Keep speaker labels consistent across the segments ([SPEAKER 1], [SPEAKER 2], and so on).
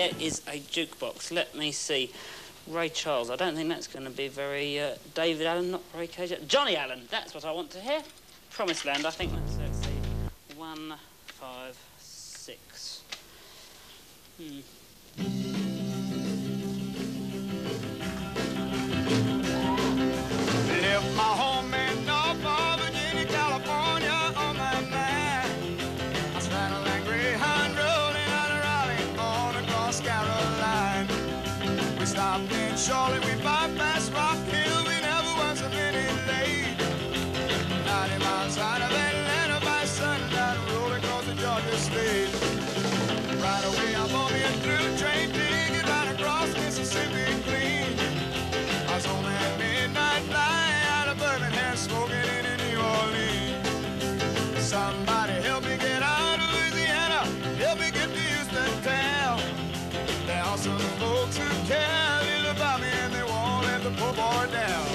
[SPEAKER 1] There is a jukebox. Let me see. Ray Charles. I don't think that's going to be very... Uh, David Allen, not Ray Cage. Johnnie Allan. That's what I want to hear. Promised Land. I think that's... Let's see. One, five, six. Hmm.
[SPEAKER 2] Stopped in Charlotte, we bypassed Rock Hill, we never was a minute late. 90 miles out of Atlanta by sundown, rolled across the Georgia state. Right away, I'm on a through train ticket right across Mississippi clean. I was on that midnight flight out of Birmingham, smoking in New Orleans. Somebody help me get out of Louisiana, help me get to Houston town. There are some folks who care boy down.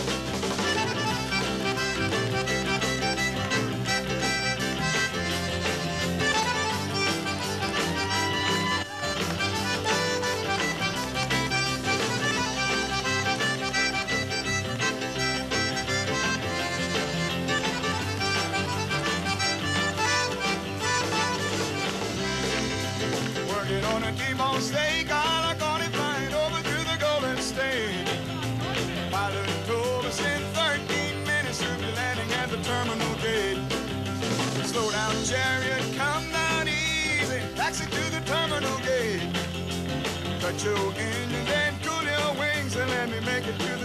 [SPEAKER 2] Working on a T-bone steak, I terminal gate. Slow down, chariot, come down easy. Taxi to the terminal gate. Cut your engine and cool your wings and let me make it to the